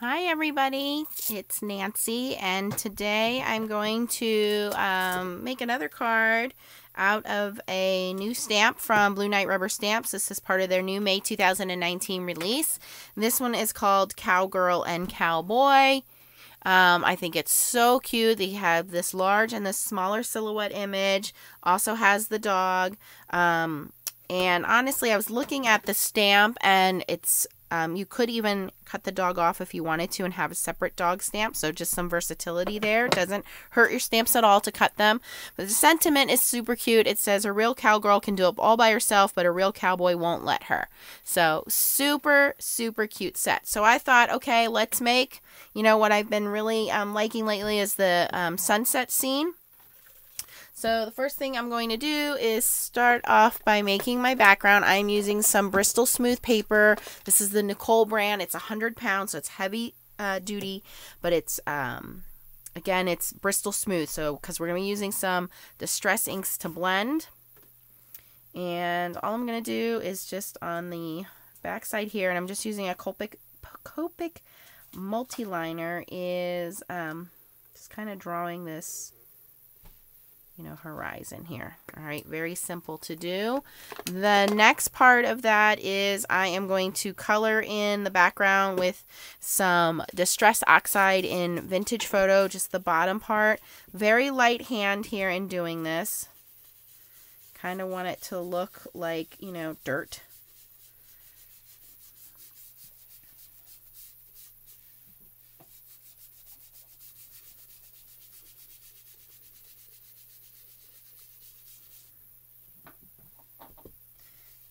Hi everybody, it's Nancy and today I'm going to um, make another card out of a new stamp from Blue Knight Rubber Stamps. This is part of their new May 2019 release. This one is called Cowgirl and Cowboy. Um, I think it's so cute. They have this large and this smaller silhouette image. Also has the dog. Um, and honestly, I was looking at the stamp and it's um, you could even cut the dog off if you wanted to and have a separate dog stamp. So just some versatility there. It doesn't hurt your stamps at all to cut them. But the sentiment is super cute. It says a real cowgirl can do it all by herself, but a real cowboy won't let her. So super, super cute set. So I thought, okay, let's make, you know, what I've been really um, liking lately is the um, sunset scene. So the first thing I'm going to do is start off by making my background. I'm using some Bristol Smooth paper. This is the Nicole brand. It's 100 pounds, so it's heavy uh, duty, but it's, um, again, it's Bristol Smooth. So because we're going to be using some Distress inks to blend. And all I'm going to do is just on the back side here, and I'm just using a Copic, Copic multi-liner, is um, just kind of drawing this you know, horizon here. All right, very simple to do. The next part of that is I am going to color in the background with some Distress Oxide in Vintage Photo, just the bottom part. Very light hand here in doing this. Kind of want it to look like, you know, dirt.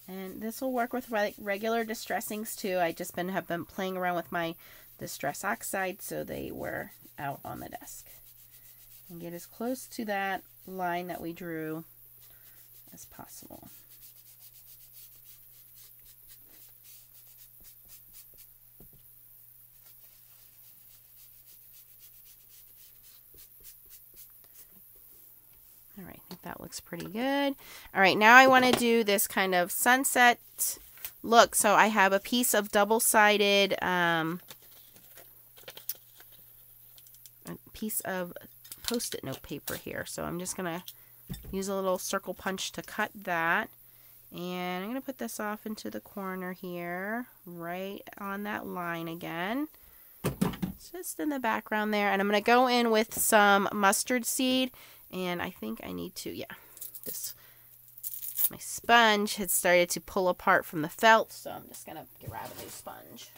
And this will work with re regular distress inks too. I just been have been playing around with my distress oxide so they were out on the desk. And get as close to that line that we drew as possible. All right, I think that looks pretty good. All right, now I want to do this kind of sunset look. So I have a piece of double-sided, um, a piece of post-it note paper here. So I'm just going to use a little circle punch to cut that. And I'm going to put this off into the corner here, right on that line again. just in the background there. And I'm going to go in with some mustard seed and I think I need to, yeah, this, my sponge had started to pull apart from the felt, so I'm just going to grab a new sponge.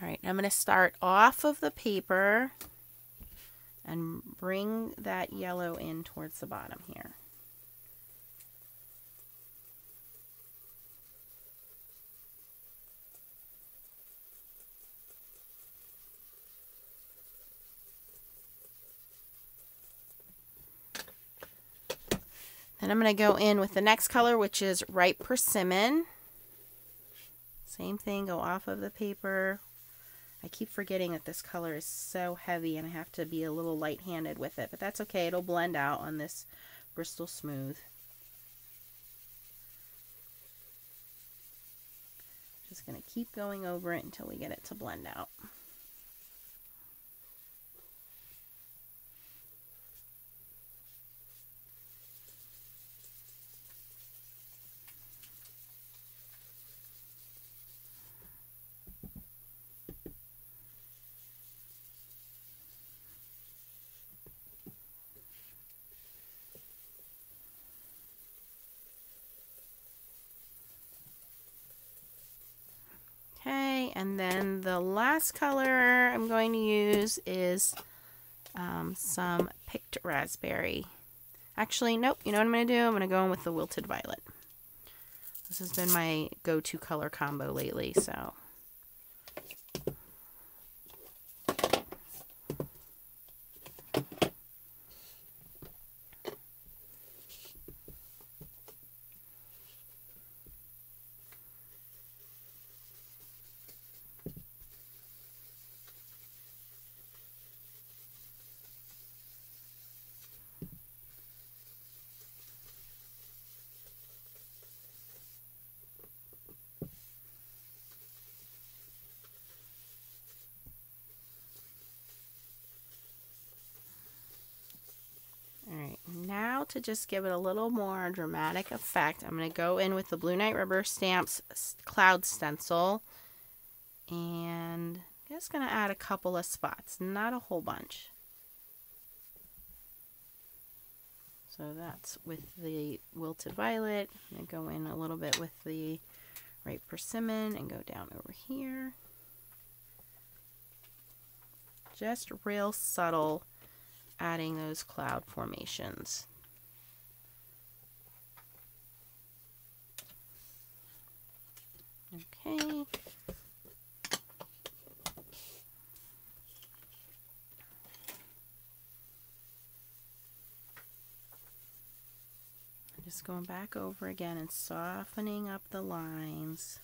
All right, I'm going to start off of the paper and bring that yellow in towards the bottom here. Then I'm going to go in with the next color, which is Ripe Persimmon. Same thing, go off of the paper. I keep forgetting that this color is so heavy and I have to be a little light-handed with it, but that's okay. It'll blend out on this Bristol Smooth. Just going to keep going over it until we get it to blend out. And then the last color I'm going to use is um, some picked raspberry. Actually, nope, you know what I'm going to do? I'm going to go in with the wilted violet. This has been my go-to color combo lately, so to just give it a little more dramatic effect, I'm going to go in with the Blue Knight Rubber Stamps Cloud Stencil. And I'm just going to add a couple of spots, not a whole bunch. So that's with the Wilted Violet. I'm going to go in a little bit with the Ripe Persimmon and go down over here. Just real subtle adding those cloud formations. Okay. Just going back over again and softening up the lines.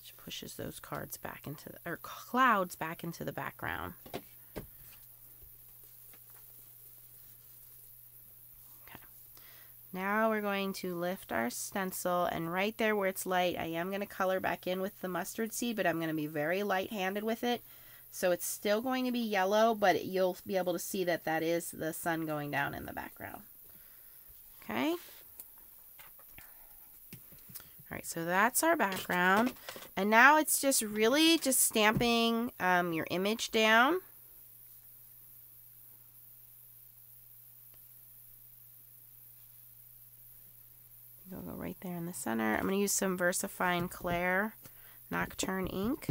Which pushes those cards back into, the, or clouds back into the background. Now we're going to lift our stencil and right there where it's light, I am going to color back in with the mustard seed, but I'm going to be very light-handed with it. So it's still going to be yellow, but you'll be able to see that that is the sun going down in the background. Okay. All right, so that's our background. And now it's just really just stamping um, your image down. Right there in the center. I'm going to use some VersaFine Clair Nocturne ink.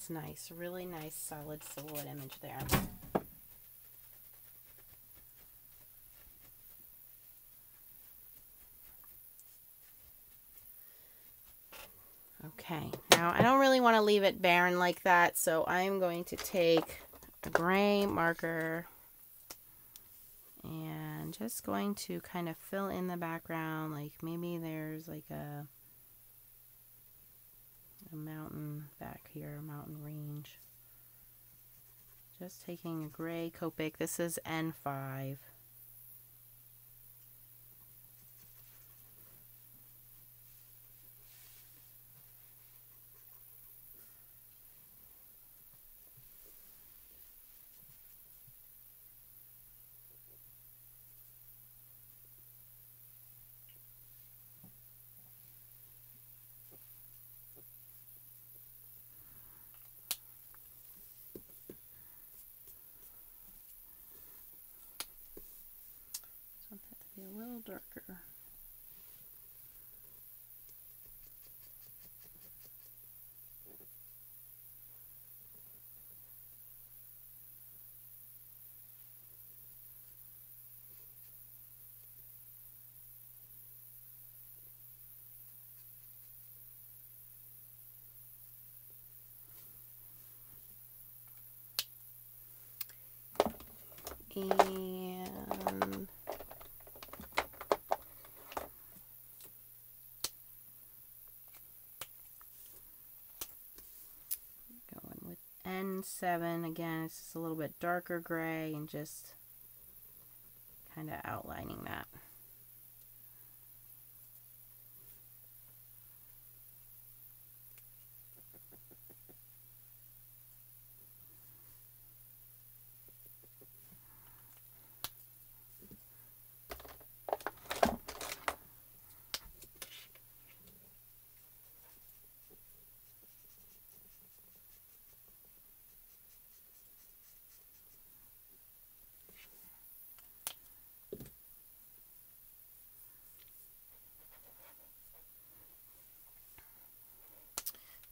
That's nice. Really nice solid silhouette image there. Okay, now I don't really want to leave it barren like that, so I'm going to take a gray marker and just going to kind of fill in the background, like maybe there's like a a mountain back here, mountain range. Just taking a gray Copic. This is N5. Little darker. and N7 again it's just a little bit darker gray and just kind of outlining that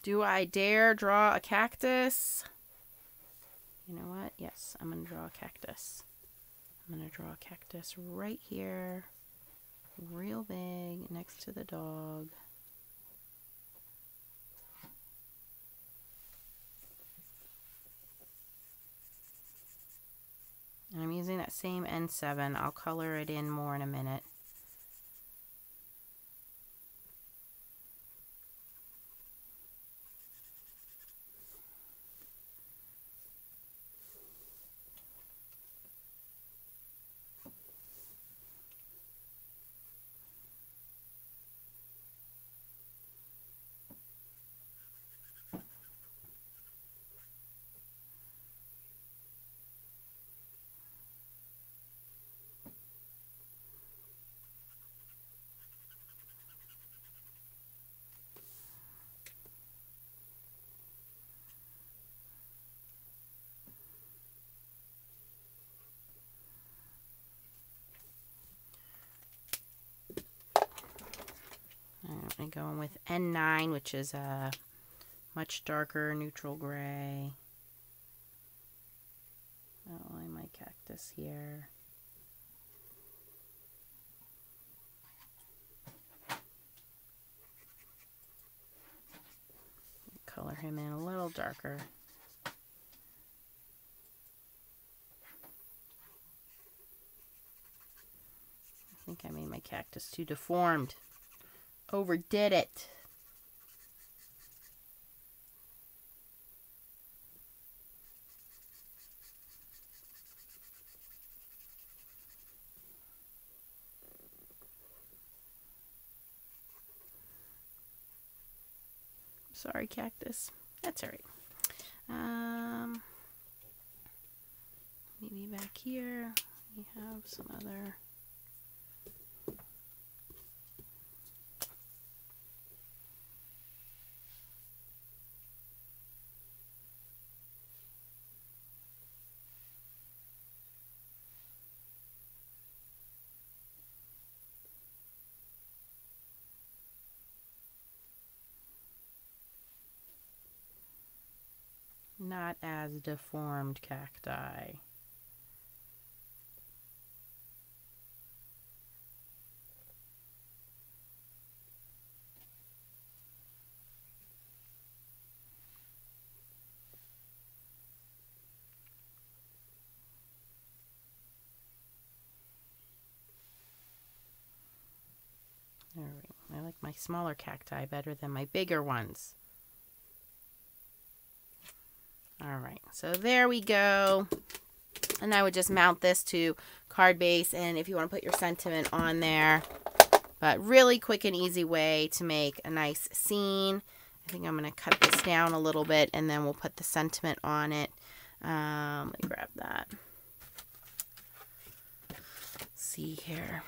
Do I dare draw a cactus? You know what? Yes, I'm going to draw a cactus. I'm going to draw a cactus right here, real big, next to the dog. And I'm using that same N7. I'll color it in more in a minute. I'm going with N9, which is a much darker neutral gray. Oh, Outline my cactus here. Color him in a little darker. I think I made my cactus too deformed. Overdid it. Sorry, cactus. That's all right. Um, maybe back here we have some other not as deformed cacti. I like my smaller cacti better than my bigger ones. All right, so there we go. And I would just mount this to card base. And if you want to put your sentiment on there, but really quick and easy way to make a nice scene. I think I'm going to cut this down a little bit and then we'll put the sentiment on it. Um, let me grab that. Let's see here.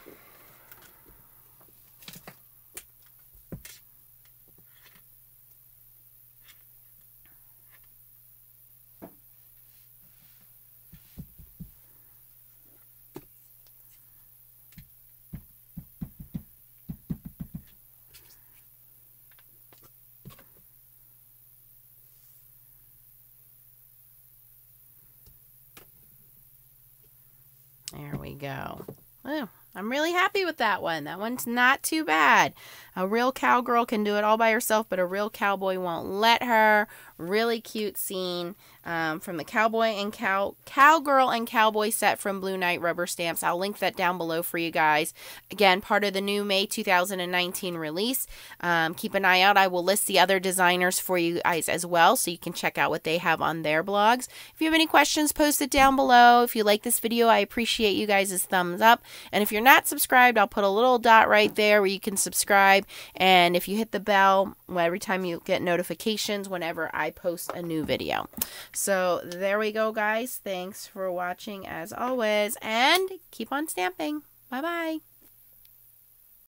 There we go. Oh, I'm really happy with that one. That one's not too bad. A real cowgirl can do it all by herself, but a real cowboy won't let her. Really cute scene um, from the Cowboy and Cow Cowgirl and Cowboy set from Blue Knight Rubber Stamps. I'll link that down below for you guys. Again, part of the new May 2019 release. Um, keep an eye out. I will list the other designers for you guys as well, so you can check out what they have on their blogs. If you have any questions, post it down below. If you like this video, I appreciate you guys' thumbs up. And if you're not subscribed, I'll put a little dot right there where you can subscribe. And if you hit the bell, every time you get notifications whenever I post a new video. So there we go, guys. Thanks for watching as always, and keep on stamping. Bye-bye.